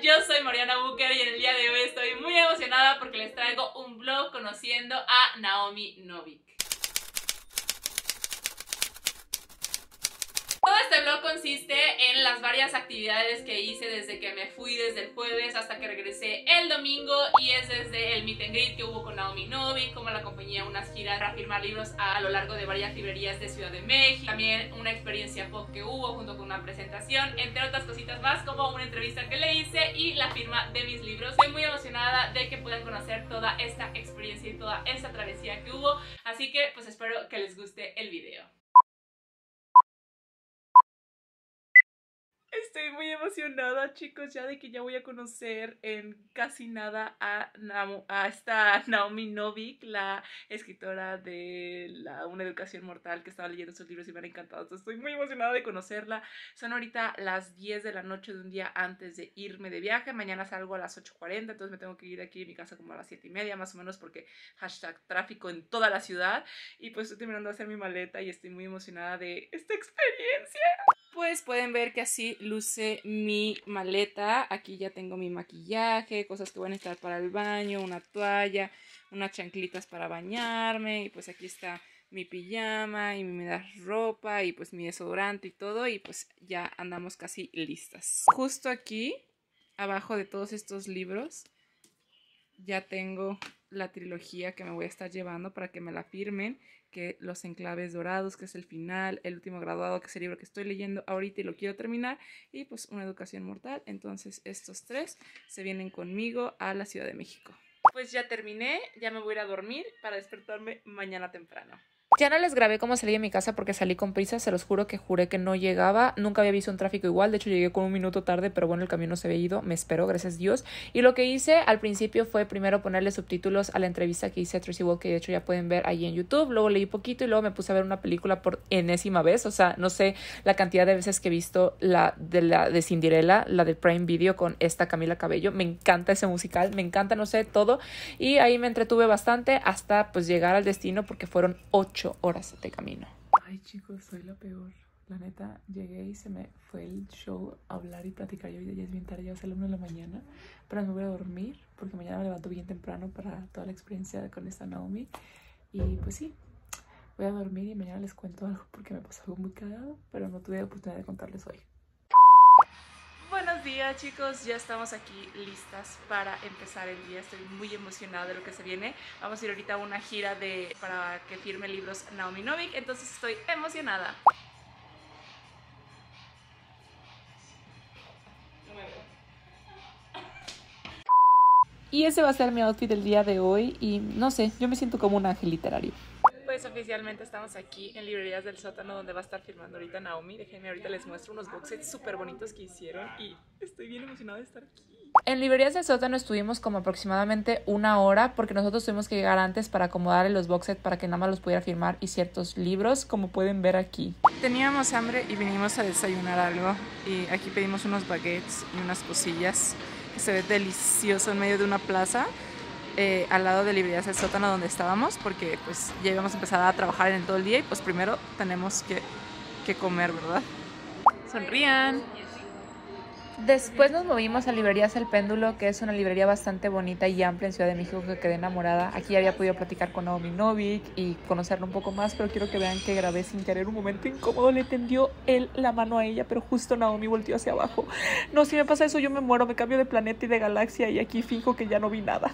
yo soy Mariana Booker y en el día de hoy estoy muy emocionada porque les traigo un vlog conociendo a Naomi Novik. Todo este vlog consiste en las varias actividades que hice desde que me fui desde el jueves hasta que regresé el domingo y es desde el meet and greet que hubo con Naomi Novik, como la compañía unas giras para firmar libros a lo largo de varias librerías de Ciudad de México, también una experiencia pop que hubo junto con una presentación, entre otras cositas más como una entrevista que le hice y la firma de mis libros. Estoy muy emocionada de que puedan conocer toda esta experiencia y toda esta travesía que hubo, así que pues espero que les guste el video. Estoy muy emocionada, chicos, ya de que ya voy a conocer en casi nada a, a esta Naomi Novik, la escritora de la, Una Educación Mortal, que estaba leyendo sus libros y me han encantado. estoy muy emocionada de conocerla. Son ahorita las 10 de la noche de un día antes de irme de viaje. Mañana salgo a las 8.40, entonces me tengo que ir aquí de mi casa como a las 7 y media, más o menos, porque hashtag tráfico en toda la ciudad. Y pues estoy terminando de hacer mi maleta y estoy muy emocionada de esta experiencia pues pueden ver que así luce mi maleta. Aquí ya tengo mi maquillaje, cosas que van a estar para el baño, una toalla, unas chanclitas para bañarme. Y pues aquí está mi pijama y mi ropa y pues mi desodorante y todo. Y pues ya andamos casi listas. Justo aquí, abajo de todos estos libros, ya tengo la trilogía que me voy a estar llevando para que me la firmen que Los Enclaves Dorados, que es el final, El último graduado, que es el libro que estoy leyendo ahorita y lo quiero terminar, y pues Una educación mortal. Entonces estos tres se vienen conmigo a la Ciudad de México. Pues ya terminé, ya me voy a ir a dormir para despertarme mañana temprano. Ya no les grabé cómo salí de mi casa porque salí con prisa, se los juro que juré que no llegaba, nunca había visto un tráfico igual, de hecho llegué con un minuto tarde, pero bueno, el camino se había ido, me espero, gracias a Dios. Y lo que hice al principio fue primero ponerle subtítulos a la entrevista que hice a Tracy Wall, que de hecho ya pueden ver ahí en YouTube, luego leí poquito y luego me puse a ver una película por enésima vez, o sea, no sé la cantidad de veces que he visto la de la de Cinderella, la de Prime Video con esta Camila Cabello, me encanta ese musical, me encanta, no sé, todo, y ahí me entretuve bastante hasta pues llegar al destino porque fueron ocho horas de camino. Ay chicos, soy la peor. La neta, llegué y se me fue el show hablar y platicar. Yo ya es bien tarde, ya va a la 1 de la mañana. Pero me voy a dormir porque mañana me levanto bien temprano para toda la experiencia con esta Naomi. Y pues sí, voy a dormir y mañana les cuento algo porque me pasó algo muy cagado, pero no tuve oportunidad de contarles hoy. Buenos días chicos, ya estamos aquí listas para empezar el día, estoy muy emocionada de lo que se viene. Vamos a ir ahorita a una gira de, para que firme libros Naomi Novik, entonces estoy emocionada. Y ese va a ser mi outfit del día de hoy y no sé, yo me siento como un ángel literario pues oficialmente estamos aquí en Librerías del Sótano donde va a estar firmando ahorita Naomi. Déjenme ahorita les muestro unos boxes súper bonitos que hicieron y estoy bien emocionada de estar aquí. En Librerías del Sótano estuvimos como aproximadamente una hora porque nosotros tuvimos que llegar antes para acomodar los boxes para que nada más los pudiera firmar y ciertos libros como pueden ver aquí. Teníamos hambre y vinimos a desayunar algo y aquí pedimos unos baguettes y unas cosillas que se ve delicioso en medio de una plaza eh, al lado de Librerías del Sótano donde estábamos, porque pues ya íbamos a empezar a trabajar en todo el día y pues primero tenemos que, que comer, ¿verdad? Sonrían. Después nos movimos a Librerías El Péndulo, que es una librería bastante bonita y amplia en Ciudad de México que quedé enamorada. Aquí había podido platicar con Naomi Novik y conocerlo un poco más, pero quiero que vean que grabé sin querer un momento incómodo. Le tendió él la mano a ella, pero justo Naomi volteó hacia abajo. No, si me pasa eso yo me muero, me cambio de planeta y de galaxia y aquí finjo que ya no vi nada.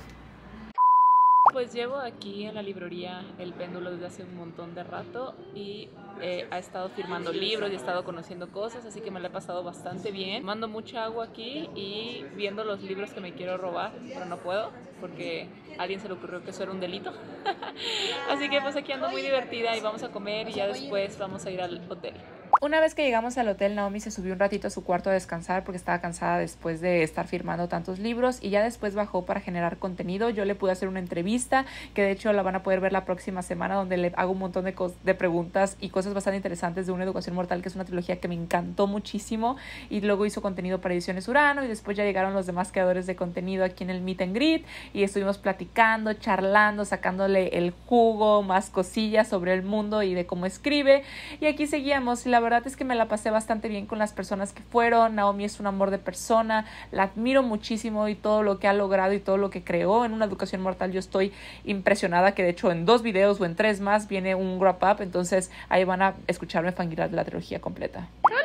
Pues llevo aquí en la librería El Péndulo desde hace un montón de rato y eh, ha estado firmando libros y he estado conociendo cosas, así que me la he pasado bastante bien. Mando mucha agua aquí y viendo los libros que me quiero robar, pero no puedo porque a alguien se le ocurrió que eso era un delito. así que pues aquí ando muy divertida y vamos a comer y ya después vamos a ir al hotel. Una vez que llegamos al hotel, Naomi se subió un ratito a su cuarto a descansar porque estaba cansada después de estar firmando tantos libros y ya después bajó para generar contenido. Yo le pude hacer una entrevista que de hecho la van a poder ver la próxima semana donde le hago un montón de, de preguntas y cosas bastante interesantes de Una Educación Mortal, que es una trilogía que me encantó muchísimo y luego hizo contenido para Ediciones Urano y después ya llegaron los demás creadores de contenido aquí en el Meet and Greet y estuvimos platicando, charlando, sacándole el jugo, más cosillas sobre el mundo y de cómo escribe y aquí seguíamos y la verdad verdad es que me la pasé bastante bien con las personas que fueron. Naomi es un amor de persona, la admiro muchísimo y todo lo que ha logrado y todo lo que creó en una educación mortal. Yo estoy impresionada que de hecho en dos videos o en tres más viene un wrap up, entonces ahí van a escucharme fanguirar la trilogía completa. ¡Hola!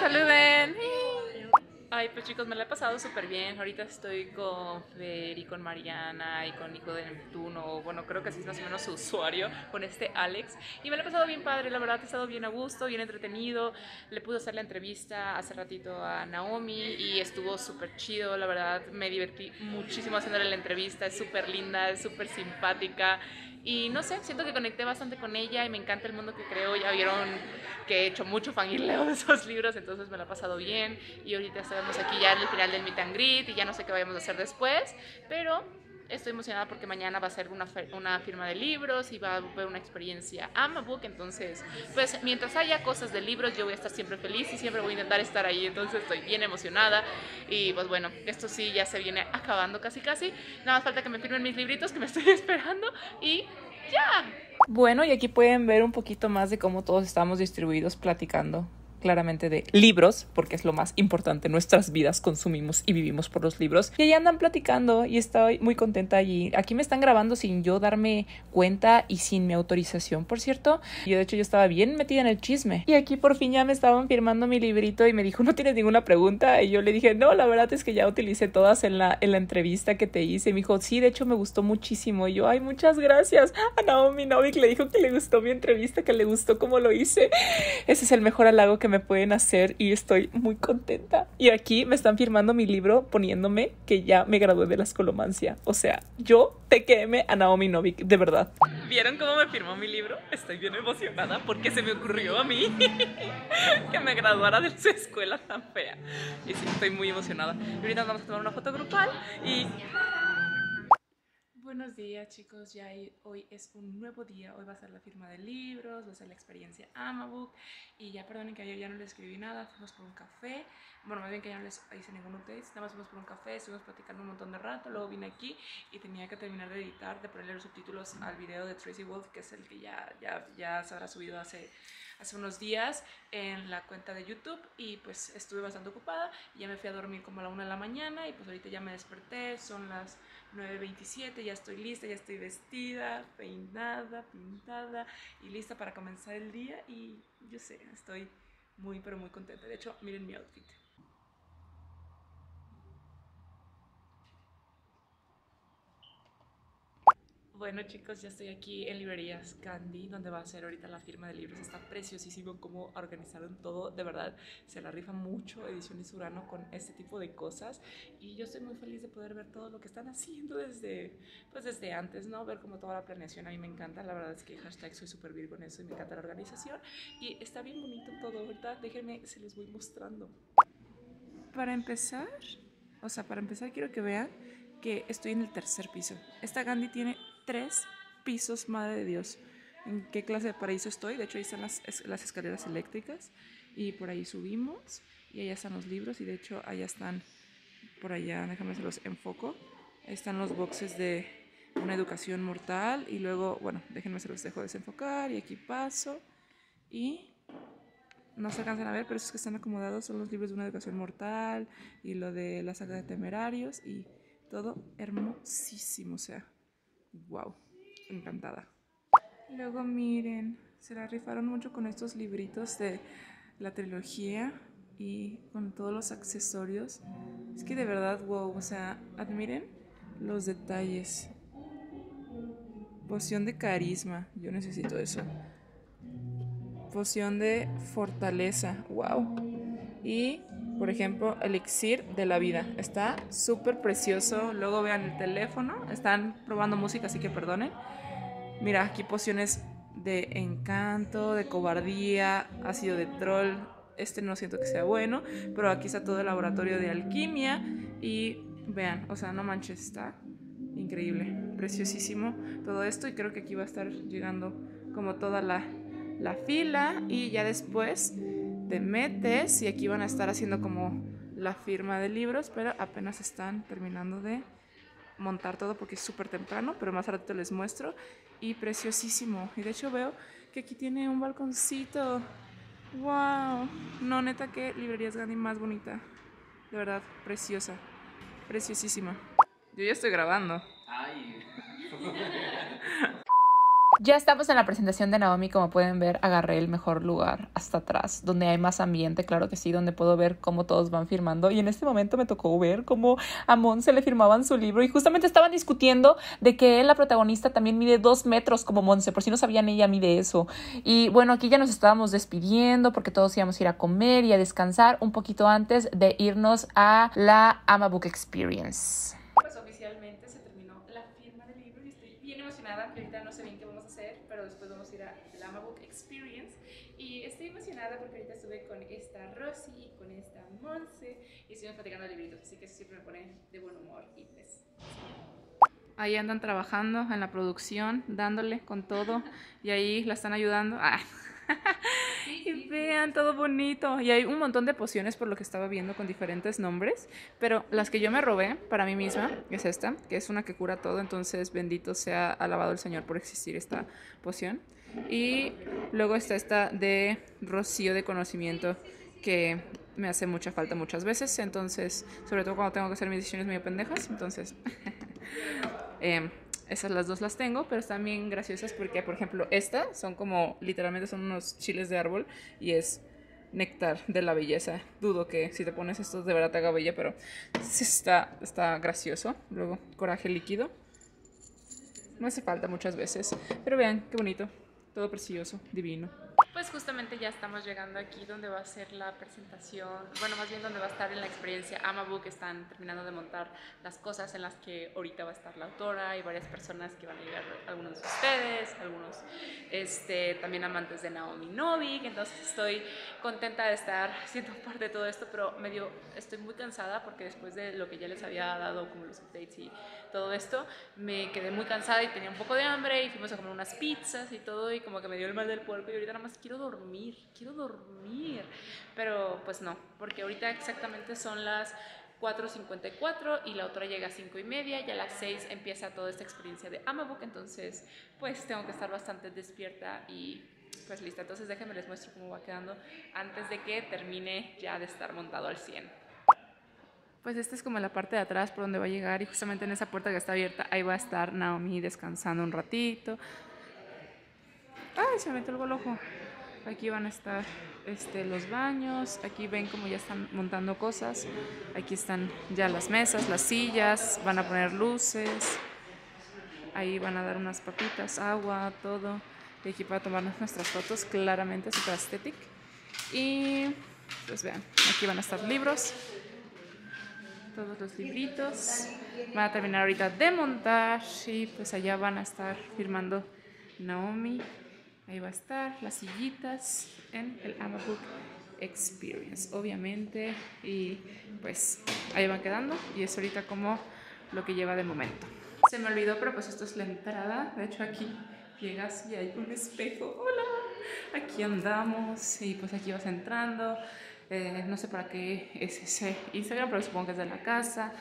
¡Saluden! Ay, pues chicos, me la he pasado súper bien. Ahorita estoy con Fer y con Mariana y con Hijo de Neptuno. Bueno, creo que así es más o menos su usuario, con este Alex. Y me la he pasado bien padre, la verdad, he estado bien a gusto, bien entretenido. Le pude hacer la entrevista hace ratito a Naomi y estuvo súper chido, la verdad. Me divertí muchísimo haciéndole la entrevista. Es súper linda, es súper simpática. Y no sé, siento que conecté bastante con ella y me encanta el mundo que creo. Ya vieron que he hecho mucho fangirleo de esos libros, entonces me lo he pasado bien. Y ahorita estamos aquí ya el final del meet and greet y ya no sé qué vayamos a hacer después, pero estoy emocionada porque mañana va a ser una, una firma de libros y va a haber una experiencia Amabook, entonces pues mientras haya cosas de libros yo voy a estar siempre feliz y siempre voy a intentar estar ahí, entonces estoy bien emocionada y pues bueno, esto sí ya se viene acabando casi casi, nada más falta que me firmen mis libritos que me estoy esperando y ya. Bueno, y aquí pueden ver un poquito más de cómo todos estamos distribuidos platicando claramente de libros, porque es lo más importante. Nuestras vidas consumimos y vivimos por los libros. Y ahí andan platicando y estoy muy contenta allí. Aquí me están grabando sin yo darme cuenta y sin mi autorización, por cierto. Yo, de hecho, yo estaba bien metida en el chisme. Y aquí por fin ya me estaban firmando mi librito y me dijo, ¿no tienes ninguna pregunta? Y yo le dije, no, la verdad es que ya utilicé todas en la, en la entrevista que te hice. Y me dijo, sí, de hecho me gustó muchísimo. Y yo, ay, muchas gracias. A Naomi Novik le dijo que le gustó mi entrevista, que le gustó cómo lo hice. Ese es el mejor halago que me pueden hacer y estoy muy contenta. Y aquí me están firmando mi libro poniéndome que ya me gradué de la escolomancia. O sea, yo queme a Naomi Novik, de verdad. ¿Vieron cómo me firmó mi libro? Estoy bien emocionada porque se me ocurrió a mí que me graduara de su escuela tan fea. Y sí, estoy muy emocionada. Y ahorita vamos a tomar una foto grupal y Buenos días chicos, ya hoy es un nuevo día, hoy va a ser la firma de libros, va a ser la experiencia Amabook. Y ya perdonen que ayer ya no les escribí nada, fuimos por un café, bueno más bien que ya no les hice ningún update, nada más fuimos por un café, estuvimos platicando un montón de rato, luego vine aquí y tenía que terminar de editar, de ponerle los subtítulos al video de Tracy Wolf, que es el que ya, ya, ya se habrá subido hace hace unos días en la cuenta de YouTube. Y pues estuve bastante ocupada. Ya me fui a dormir como a la una de la mañana y pues ahorita ya me desperté, son las 9.27, ya estoy lista, ya estoy vestida, peinada, pintada y lista para comenzar el día y yo sé, estoy muy pero muy contenta. De hecho, miren mi outfit. Bueno chicos, ya estoy aquí en Librerías Candy, donde va a ser ahorita la firma de libros. Está preciosísimo cómo organizaron todo, de verdad se la rifa mucho Ediciones Urano con este tipo de cosas y yo estoy muy feliz de poder ver todo lo que están haciendo desde, pues desde antes, ¿no? Ver como toda la planeación a mí me encanta, la verdad es que hashtag soy súper en eso y me encanta la organización y está bien bonito todo, ¿verdad? Déjenme, se les voy mostrando. Para empezar, o sea, para empezar quiero que vean que estoy en el tercer piso. Esta Gandhi tiene tres pisos, madre de Dios. ¿En qué clase de paraíso estoy? De hecho, ahí están las, escaleras eléctricas y por ahí subimos y allá están los libros y de hecho allá están, por allá, déjame se los enfoco, están los boxes de una educación mortal y luego, bueno, déjenme se los dejo desenfocar y aquí paso y no se alcanzan a ver, pero esos que están acomodados son los libros de una educación mortal y lo de la saga de temerarios y todo hermosísimo, o sea, wow, encantada. Luego miren, se la rifaron mucho con estos libritos de la trilogía y con todos los accesorios. Es que de verdad, wow, o sea, admiren los detalles. Poción de carisma, yo necesito eso. Poción de fortaleza, wow. Y por ejemplo, Elixir de la Vida. Está súper precioso. Luego vean el teléfono. Están probando música, así que perdonen. Mira, aquí pociones de encanto, de cobardía, ácido de troll. Este no siento que sea bueno, pero aquí está todo el laboratorio de alquimia. Y vean, o sea, no manches, está increíble, preciosísimo todo esto. Y creo que aquí va a estar llegando como toda la, la fila. Y ya después te metes y aquí van a estar haciendo como la firma de libros, pero apenas están terminando de montar todo porque es súper temprano, pero más rato les muestro y preciosísimo. Y de hecho veo que aquí tiene un balconcito Wow. No, neta, que librerías Gandhi más bonita. De verdad, preciosa. Preciosísima. Yo ya estoy grabando. Ay. Ya estamos en la presentación de Naomi, como pueden ver, agarré el mejor lugar hasta atrás, donde hay más ambiente, claro que sí, donde puedo ver cómo todos van firmando. Y en este momento me tocó ver cómo a Mon se le firmaban su libro y justamente estaban discutiendo de que él, la protagonista, también mide dos metros como Monse, por si no sabían, ella mide eso. Y bueno, aquí ya nos estábamos despidiendo porque todos íbamos a ir a comer y a descansar un poquito antes de irnos a la Ama Book Experience. Pues oficialmente se terminó la firma del libro y estoy bien emocionada, que ahorita no sé bien qué vamos a hacer, pero después vamos a ir a la Ama Book Experience y estoy emocionada porque ahorita estuve con esta Rosy y con esta Monse y estuvimos platicando libritos, así que eso siempre me pone de buen humor y pues... Ahí andan trabajando en la producción, dándole con todo y ahí la están ayudando. Ah. y vean todo bonito. Y hay un montón de pociones por lo que estaba viendo con diferentes nombres. Pero las que yo me robé para mí misma es esta, que es una que cura todo. Entonces, bendito sea alabado el Señor por existir esta poción. Y luego está esta de rocío de conocimiento que me hace mucha falta muchas veces. Entonces, sobre todo cuando tengo que hacer mis decisiones medio pendejas. Entonces, eh, esas las dos las tengo, pero están bien graciosas porque, por ejemplo, esta son como, literalmente son unos chiles de árbol y es néctar de la belleza. Dudo que si te pones esto de verdad te haga bella, pero está, está gracioso. Luego, coraje líquido. No hace falta muchas veces, pero vean qué bonito. Todo precioso, divino. Pues justamente ya estamos llegando aquí donde va a ser la presentación, bueno, más bien donde va a estar en la experiencia Amabook, están terminando de montar las cosas en las que ahorita va a estar la autora y varias personas que van a llegar, algunos de ustedes, algunos este, también amantes de Naomi Novik, entonces estoy contenta de estar siendo parte de todo esto, pero medio estoy muy cansada porque después de lo que ya les había dado como los updates y todo esto, me quedé muy cansada y tenía un poco de hambre y fuimos a comer unas pizzas y todo y como que me dio el mal del puerco y ahorita nada más quiero dormir, quiero dormir. Pero pues no, porque ahorita exactamente son las 4.54 y la otra llega a 5 y media y a las 6 empieza toda esta experiencia de Amabook, entonces pues tengo que estar bastante despierta y pues lista. Entonces déjenme les muestro cómo va quedando antes de que termine ya de estar montado al 100. Pues esta es como la parte de atrás por donde va a llegar y justamente en esa puerta que está abierta ahí va a estar Naomi descansando un ratito. ¡Ay, se me metió el gol ojo! Aquí van a estar este, los baños, aquí ven como ya están montando cosas, aquí están ya las mesas, las sillas, van a poner luces, ahí van a dar unas papitas, agua, todo, y aquí para tomarnos nuestras fotos, claramente super estética. Y pues vean, aquí van a estar libros, todos los libritos, van a terminar ahorita de montar y pues allá van a estar firmando Naomi Ahí va a estar las sillitas en el Amabook Experience, obviamente. Y pues ahí van quedando. Y es ahorita como lo que lleva de momento. Se me olvidó, pero pues esto es la entrada. De hecho aquí llegas y hay un espejo. Hola, aquí andamos. Y pues aquí vas entrando. Eh, no sé para qué es ese Instagram, pero supongo que es de la casa.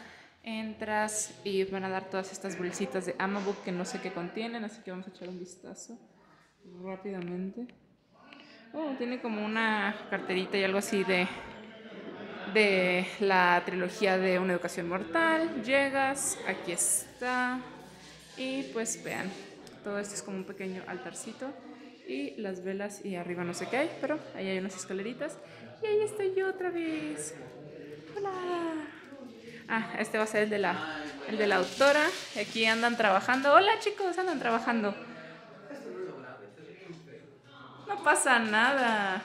Entras y van a dar todas estas bolsitas de Amabook que no sé qué contienen, así que vamos a echar un vistazo rápidamente. Oh, tiene como una carterita y algo así de, de la trilogía de Una Educación Mortal. Llegas, aquí está. Y pues vean, todo esto es como un pequeño altarcito. Y las velas y arriba no sé qué hay, pero ahí hay unas escaleritas. Y ahí estoy yo otra vez. Hola. Ah, este va a ser el de la, el de la autora. Aquí andan trabajando. Hola chicos, andan trabajando. No pasa nada.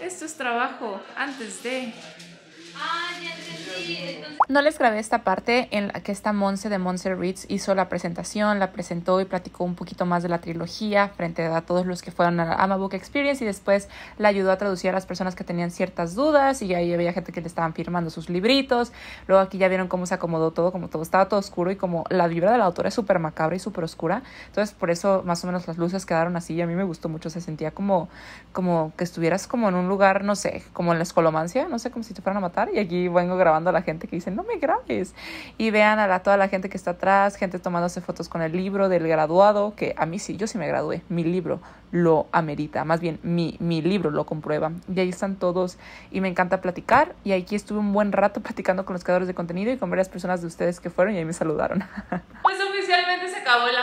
Esto es trabajo antes de... No les grabé esta parte en la que esta Monse de Monse Reads hizo la presentación, la presentó y platicó un poquito más de la trilogía frente a todos los que fueron a la Amabook Experience y después la ayudó a traducir a las personas que tenían ciertas dudas y ahí había gente que le estaban firmando sus libritos. Luego aquí ya vieron cómo se acomodó todo, como todo estaba todo oscuro y como la vibra de la autora es súper macabra y súper oscura. Entonces por eso más o menos las luces quedaron así y a mí me gustó mucho, se sentía como, como que estuvieras como en un lugar, no sé, como en la escolomancia, no sé, como si te fueran a matar y aquí vengo grabando a la gente que dice, no me grabes. Y vean a la, toda la gente que está atrás, gente tomándose fotos con el libro del graduado, que a mí sí, yo sí me gradué, mi libro lo amerita, más bien mi, mi libro lo comprueba. Y ahí están todos y me encanta platicar. Y aquí estuve un buen rato platicando con los creadores de contenido y con varias personas de ustedes que fueron y ahí me saludaron. Pues oficialmente se acabó el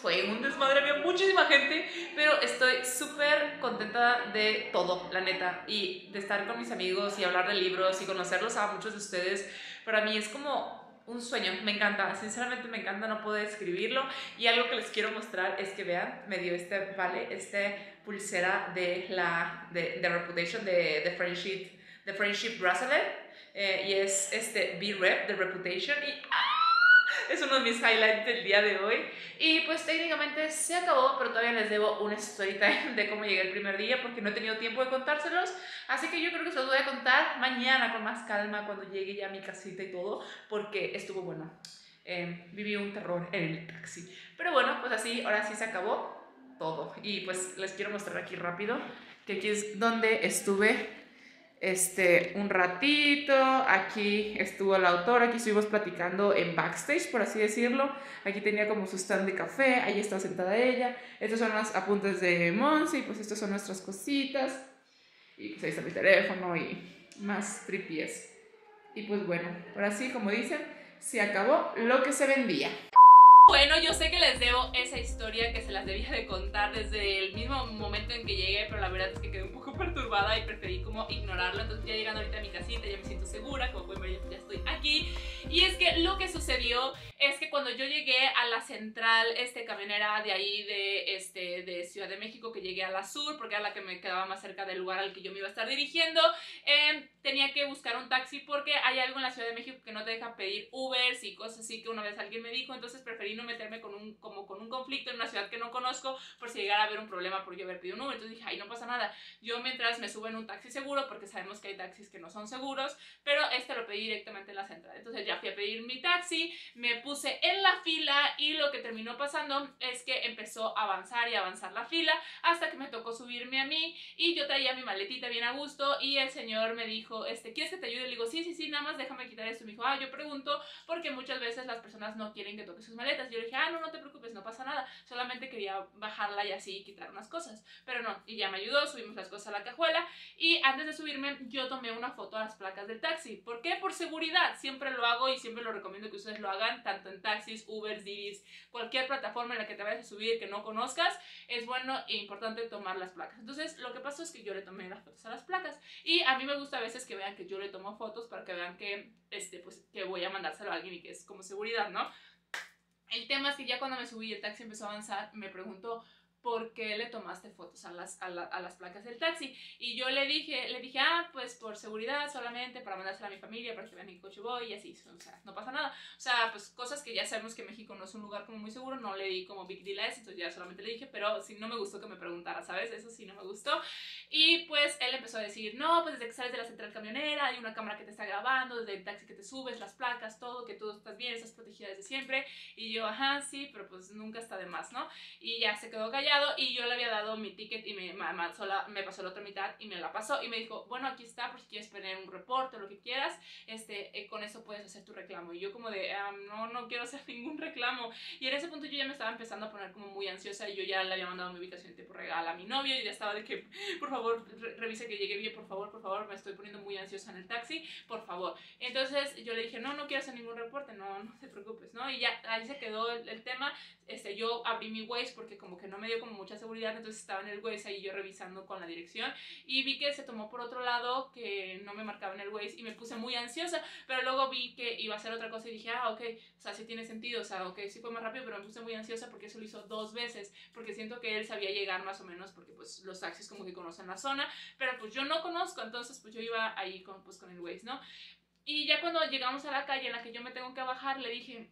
fue un desmadre, había muchísima gente, pero estoy súper contenta de todo, la neta, y de estar con mis amigos y hablar de libros y conocerlos a muchos de ustedes. Para mí es como un sueño, me encanta, sinceramente me encanta, no puedo describirlo. Y algo que les quiero mostrar es que vean, me dio este, vale, este pulsera de la, de, de Reputation, de, de Friendship, de Friendship Bracelet. Eh, y es este B-Rep de Reputation. Y ¡ah! es uno de mis highlights del día de hoy. Y pues técnicamente se acabó, pero todavía les debo un story time de cómo llegué el primer día porque no he tenido tiempo de contárselos. Así que yo creo que se los voy a contar mañana con más calma cuando llegue ya a mi casita y todo, porque estuvo bueno. Eh, viví un terror en el taxi. Pero bueno, pues así, ahora sí se acabó todo. Y pues les quiero mostrar aquí rápido que aquí es donde estuve este, un ratito, aquí estuvo el autor, aquí estuvimos platicando en backstage, por así decirlo, aquí tenía como su stand de café, ahí está sentada ella, estos son los apuntes de Monsi, pues estas son nuestras cositas, y pues ahí está mi teléfono y más tripies. Y pues bueno, ahora sí, como dicen, se acabó lo que se vendía. Bueno, yo sé que les debo esa historia que se las debía de contar desde el mismo momento en que llegué, pero la verdad es que quedé un poco perturbada y preferí como ignorarlo. Entonces ya llegando ahorita a mi casita ya me siento segura, como pueden ver ya estoy aquí. Y es que lo que sucedió es que cuando yo llegué a la central este, camionera de ahí de, este, de Ciudad de México, que llegué a la sur, porque era la que me quedaba más cerca del lugar al que yo me iba a estar dirigiendo, eh, tenía que buscar un taxi porque hay algo en la Ciudad de México que no te deja pedir Ubers y cosas así que una vez alguien me dijo, entonces preferí no meterme con un, como con un conflicto en una ciudad que no conozco por si llegara a haber un problema por yo haber pedido un Uber. Entonces dije, ay, no pasa nada. Yo mientras me subo en un taxi seguro, porque sabemos que hay taxis que no son seguros, pero este lo pedí directamente en la central. Entonces ya fui a pedir mi taxi, me puse en la fila y lo que terminó pasando es que empezó a avanzar y avanzar la fila hasta que me tocó subirme a mí y yo traía mi maletita bien a gusto y el señor me dijo, este, ¿quieres que te ayude? Le digo, sí, sí, sí, nada más déjame quitar esto. Me dijo, ah, yo pregunto porque muchas veces las personas no quieren que toque sus maletas. Yo le dije, ah, no, no te preocupes, no pasa nada. Solamente quería bajarla y así quitar unas cosas. Pero no, y ya me ayudó, subimos las cosas a la cajuela y antes de subirme yo tomé una foto a las placas del taxi. ¿Por qué? Por seguridad. Siempre lo hago y siempre lo recomiendo que ustedes lo hagan, tanto en taxis, Uber, Didis, cualquier plataforma en la que te vayas a subir que no conozcas, es bueno e importante tomar las placas. Entonces, lo que pasó es que yo le tomé las fotos a las placas y a mí me gusta a veces que vean que yo le tomo fotos para que vean que, este, pues, que voy a mandárselo a alguien y que es como seguridad, ¿no? El tema es que ya cuando me subí el taxi empezó a avanzar, me preguntó, ¿por qué le tomaste fotos a las, a, la, a, las placas del taxi? Y yo le dije, le dije, ah, pues por seguridad solamente, para mandársela a mi familia, para que vean mi coche voy y así, o sea, no pasa nada. O sea, pues cosas que ya sabemos que México no es un lugar como muy seguro, no le di como big deal a eso, entonces ya solamente le dije, pero sí no me gustó que me preguntara, ¿sabes? Eso sí no me gustó. Y pues él empezó a decir, no, pues desde que sales de la central camionera hay una cámara que te está grabando, desde el taxi que te subes, las placas, todo, que tú estás bien, estás protegida desde siempre. Y yo, ajá, sí, pero pues nunca está de más, ¿no? Y ya se quedó callado y yo le había dado mi ticket y me, sola, me pasó la otra mitad y me la pasó y me dijo, bueno, aquí está por si quieres poner un reporte o lo que quieras, este, eh, con eso puedes hacer tu reclamo. Y yo como de, ah, no, no quiero hacer ningún reclamo. Y en ese punto yo ya me estaba empezando a poner como muy ansiosa y yo ya le había mandado mi ubicación tipo regalo a mi novio y ya estaba de que, por favor, re revise que llegue bien, por favor, por favor, me estoy poniendo muy ansiosa en el taxi, por favor. Entonces yo le dije, no, no quiero hacer ningún reporte, no, no te preocupes, ¿no? Y ya ahí se quedó el, el tema. Este, yo abrí mi Waze porque como que no me dio como mucha seguridad, entonces estaba en el Waze ahí yo revisando con la dirección y vi que se tomó por otro lado que no me marcaba en el Waze y me puse muy ansiosa, pero luego vi que iba a hacer otra cosa y dije, ah, ok, o sea, sí tiene sentido, o sea, ok, sí fue más rápido, pero me puse muy ansiosa porque eso lo hizo dos veces, porque siento que él sabía llegar más o menos porque pues los taxis como que conocen la zona, pero pues yo no conozco, entonces pues yo iba ahí con, pues, con el Waze, ¿no? Y ya cuando llegamos a la calle en la que yo me tengo que bajar, le dije,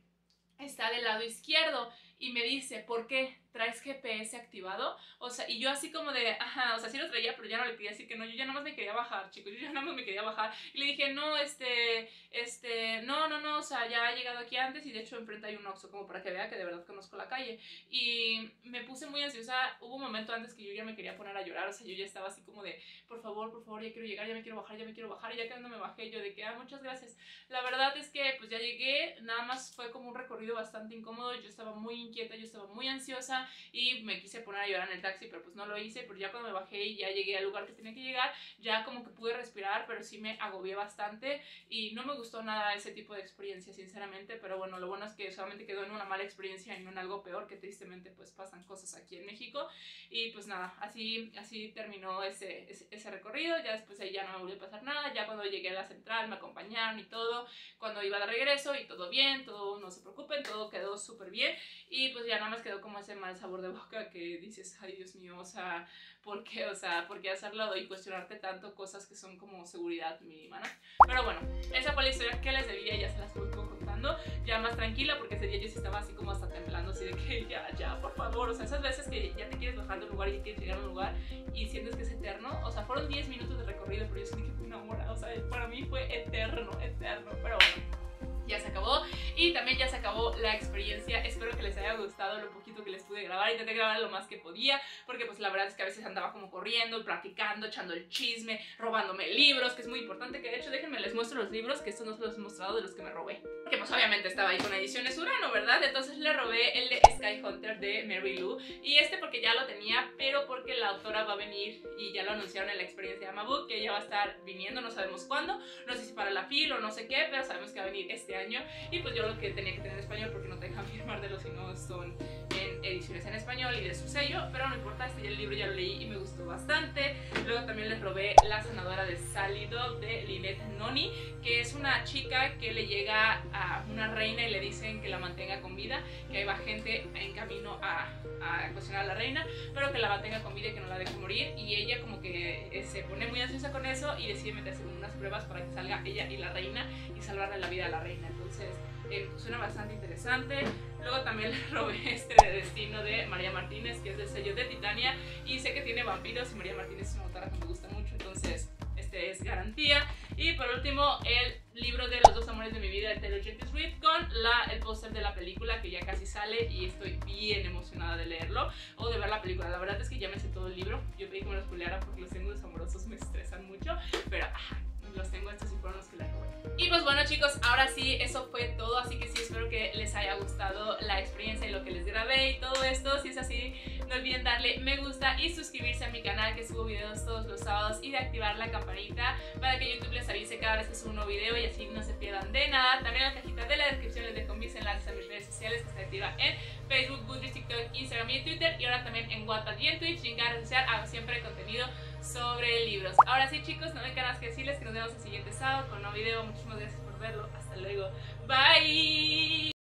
está del lado izquierdo y me dice, ¿por qué? Traes GPS activado, o sea, y yo así como de, ajá, o sea, sí lo traía, pero ya no le quería decir que no, yo ya nada más me quería bajar, chicos, yo ya nada más me quería bajar, y le dije, no, este, este, no, no, no, o sea, ya he llegado aquí antes, y de hecho enfrente hay un Oxxo, como para que vea que de verdad conozco la calle, y me puse muy ansiosa, hubo un momento antes que yo ya me quería poner a llorar, o sea, yo ya estaba así como de, por favor, por favor, ya quiero llegar, ya me quiero bajar, ya me quiero bajar, y ya cuando me bajé yo de que, ah, muchas gracias, la verdad es que pues ya llegué, nada más fue como un recorrido bastante incómodo, yo estaba muy inquieta, yo estaba muy ansiosa, y me quise poner a llorar en el taxi, pero pues no lo hice, pero ya cuando me bajé y ya llegué al lugar que tenía que llegar, ya como que pude respirar, pero sí me agobié bastante y no me gustó nada ese tipo de experiencia, sinceramente, pero bueno, lo bueno es que solamente quedó en una mala experiencia y no en algo peor, que tristemente pues pasan cosas aquí en México. Y pues nada, así, así terminó ese, ese, ese recorrido, ya después ahí ya no me volvió a pasar nada, ya cuando llegué a la central me acompañaron y todo, cuando iba de regreso y todo bien, todo, no se preocupen, todo quedó súper bien y pues ya nada más quedó como ese mal sabor de boca que dices, ay Dios mío, o sea, ¿por qué? O sea, ¿por qué hacerlo y cuestionarte tanto cosas que son como seguridad mínima, ¿no? Pero bueno, esa fue la historia que les debía, ya se las voy contando, ya más tranquila, porque ese día yo sí estaba así como hasta temblando, así de que ya, ya, por favor, o sea, esas veces que ya te quieres bajar de un lugar y quieres llegar a un lugar y sientes que es eterno, o sea, fueron 10 minutos de recorrido, pero yo sentí que fue una hora, o sea, para mí fue eterno, eterno, pero bueno ya se acabó y también ya se acabó la experiencia. Espero que les haya gustado lo poquito que les pude grabar. Intenté grabar lo más que podía porque pues la verdad es que a veces andaba como corriendo, platicando, echando el chisme, robándome libros, que es muy importante. Que de hecho déjenme les muestro los libros, que estos no se los he mostrado de los que me robé. Que pues obviamente estaba ahí con ediciones Urano, ¿verdad? Entonces le robé el de Sky Hunter de Mary Lou. Y este porque ya lo tenía, pero porque la autora va a venir y ya lo anunciaron en la experiencia de Amabook, que ella va a estar viniendo, no sabemos cuándo. No sé si para la fil o no sé qué, pero sabemos que va a venir este año y pues yo lo que tenía que tener en español porque no te dejan firmártelo si no son en ediciones en español y de su sello, pero no importa, este el libro ya lo leí y me gustó bastante. Luego también les robé La sanadora de Sálido de Lynette Noni, que es una chica que le llega a una reina y le dicen que la mantenga con vida, que ahí va gente en camino a, a cocinar a la reina, pero que la mantenga con vida y que no la deje morir. Y ella como que eh, se pone muy ansiosa con eso y decide meterse en unas pruebas para que salga ella y la reina y salvarle la vida a la reina. Entonces eh, suena bastante interesante. Luego también le robé este de Destino de María Martínez, que es del sello de Titania. Y sé que tiene vampiros y María Martínez es una autora que me gusta mucho, entonces este es garantía. Y por último, el libro de los dos amores de mi vida de Taylor Jenkins Reid con la, el póster de la película que ya casi sale y estoy bien emocionada de leerlo o de ver la película. La verdad es que ya me sé todo el libro. Yo pedí que me lo spoileara porque los triángulos amorosos me estresan mucho, pero los tengo, estos y fueron los que le robé. Y pues bueno chicos, ahora sí, eso fue todo, así que sí espero que les haya gustado la experiencia y lo que les grabé y todo esto. Si es así, no olviden darle me gusta y suscribirse a mi canal que subo videos todos los sábados y de activar la campanita para que YouTube les avise cada vez que subo un nuevo video y así no se pierdan de nada. También en la cajita de la descripción les dejo mis enlaces a mis redes sociales que se activa en Facebook, Goodreads, TikTok, Instagram y Twitter y ahora también en WhatsApp y en Twitch y en cada red social hago siempre contenido sobre libros. Ahora sí chicos, no me queda más decirles que nos vemos el siguiente sábado con un nuevo video. Muchísimas gracias por verlo. Hasta luego. Bye.